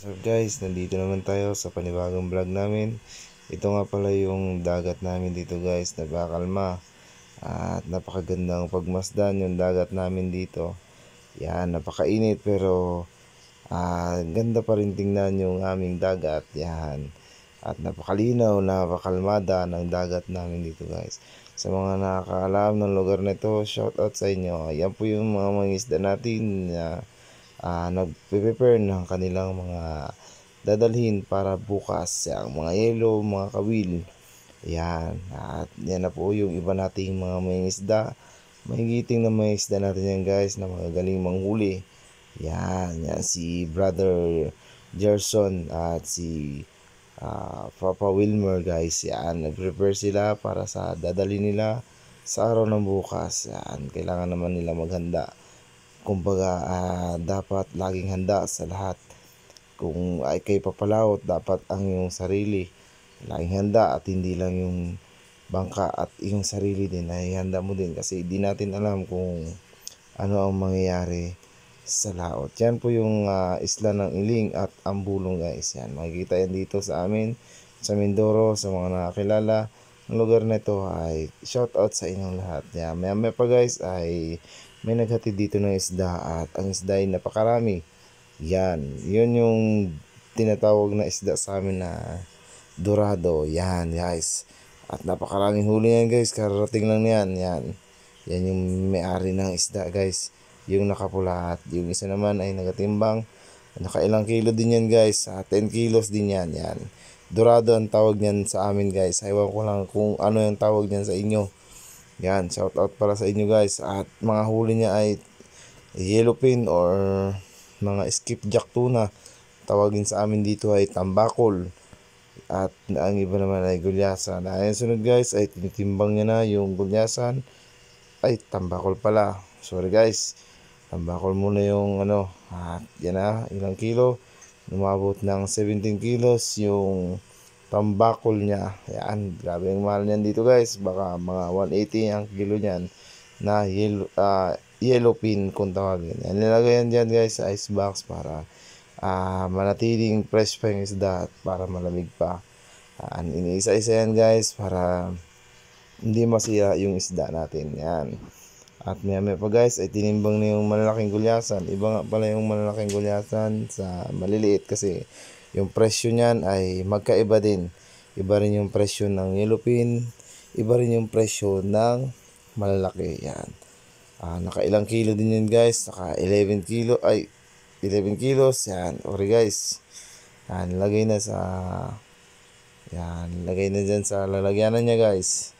So guys, nandito naman tayo sa panibagong vlog namin. Ito nga pala yung dagat namin dito guys, napakalma. At napakagandang pagmasdan yung dagat namin dito. Yan, napakainit pero ah, ganda pa rin tingnan yung aming dagat. Yan. At napakalinaw, napakalmada ng dagat namin dito guys. Sa mga nakakaalam ng lugar na ito, shout out sa inyo. Yan po yung mga mangisda natin na uh, nagpe-prepare ng kanilang mga dadalhin para bukas. Ang mga yelo, mga kawil. Yan. At yan na po yung iba nating mga mangisda. Mahigiting na mga isda natin yan guys na magagaling manghuli. Yan. Yan si brother Gerson at si uh, Papa Wilmer guys. Yan. Nag-prepare sila para sa dadali nila sa araw ng bukas. Yan. Kailangan naman nila maghanda kumbaga uh, dapat laging handa sa lahat kung ay kay papalawot dapat ang yung sarili laging handa at hindi lang yung bangka at yung sarili din ay handa mo din kasi di natin alam kung ano ang mangyayari sa laot. Yan po yung uh, isla ng Iling at Ambulong guys. Yan, makikita yan dito sa amin sa Mindoro, sa mga nakakilala. Ang lugar na ito ay shout out sa inyong lahat. Yan, maya maya pa guys ay may naghatid dito ng isda at ang isda ay napakarami. Yan, yun yung tinatawag na isda sa amin na dorado. Yan guys. At napakaraming huli yan guys. Kararating lang yan. Yan. Yan yung may-ari ng isda guys. Yung nakapula at yung isa naman ay nagatimbang. Nakailang kilo din yan guys. 10 kilos din yan. Yan. Dorado ang tawag niyan sa amin guys. Ewan ko lang kung ano yung tawag niyan sa inyo. Yan, shout out para sa inyo guys. At mga huli niya ay yellowfin or mga skipjack tuna. Tawagin sa amin dito ay tambakol. At ang iba naman ay gulyasan. Ayan sunod guys ay tinitimbang niya na yung gulyasan. Ay tambakol pala. Sorry guys. Tambakol muna yung ano. At yan na ilang kilo. Lumabot ng 17 kilos yung tambakol niya. Yan, grabe ang mahal niyan dito guys. Baka mga 180 ang kilo niyan na yellow, uh, yellow pin kung tawagin. Yan, nilagay yan dyan guys sa ice box para uh, manatiling fresh pa yung isda para malamig pa. Uh, iniisa-isa yan guys para hindi masira yung isda natin. Yan. At maya maya pa guys ay tinimbang na yung malalaking gulyasan. Iba nga pala yung malalaking gulyasan sa maliliit kasi yung presyo niyan ay magkaiba din. Iba rin yung presyo ng yellowfin, iba rin yung presyo ng malalaki. Yan. Ah, nakailang kilo din yan guys. Naka 11 kilo, ay 11 kilos. Yan. Ori guys. Yan, lagay na sa yan, lagay na dyan sa lalagyanan niya guys.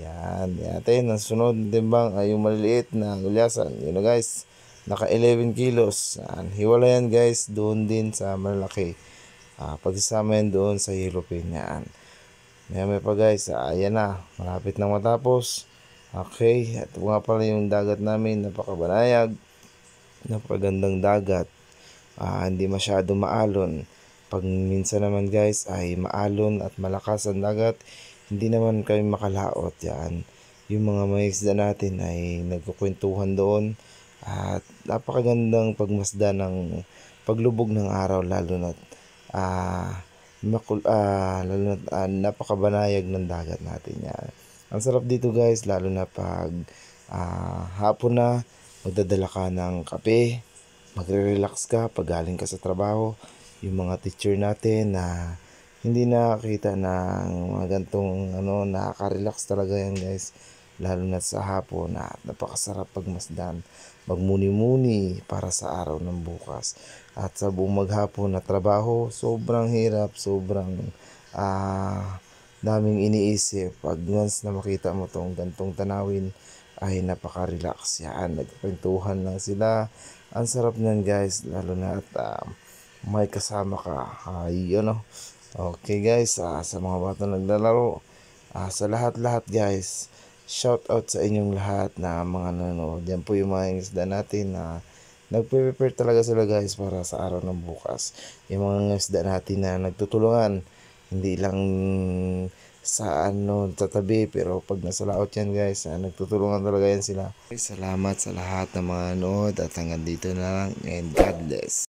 Yan, natin ang sunod timbang ay yung maliliit na gulyasan. Yun na guys, naka 11 kilos. Hiwala yan guys, doon din sa malaki uh, pagsasama yan doon sa yellow pin yan. May may pa guys. Uh, ayan na. Malapit na matapos. Okay at nga pala yung dagat namin. Napakabanayag. Napagandang dagat. Uh, hindi masyado maalon. Pag minsan naman guys ay maalon at malakas ang dagat hindi naman kami makalaot yan. Yung mga maisda natin ay nagkukwentuhan doon at napakagandang pagmasda ng paglubog ng araw lalo na ah, makul ah, lalo na, ah, napakabanayag ng dagat natin yan. Ang sarap dito guys, lalo na pag ah, hapon na, magdadala ka ng kape, magre-relax ka pag galing ka sa trabaho. Yung mga teacher natin na hindi nakakita ng mga gantong ano, nakaka-relax talaga yan guys. Lalo na sa hapon na napakasarap pagmasdan magmuni-muni para sa araw ng bukas. At sa buong maghapon na trabaho, sobrang hirap, sobrang uh, daming iniisip. Pag once na makita mo tong gantong tanawin, ay napaka-relax yan. Nagkwentuhan lang sila. Ang sarap niyan guys, lalo na at uh, may kasama ka. Ay, uh, ano. Okay guys, uh, sa mga bata naglalaro, uh, sa lahat-lahat guys, shout out sa inyong lahat na mga nanonood. Yan po yung mga isda natin na nagpe-prepare talaga sila guys para sa araw ng bukas. Yung mga isda natin na nagtutulungan, hindi lang sa ano tatabi pero pag nasa laot yan guys ah, nagtutulungan talaga yan sila salamat sa lahat ng mga nanood at hanggang dito na lang and God bless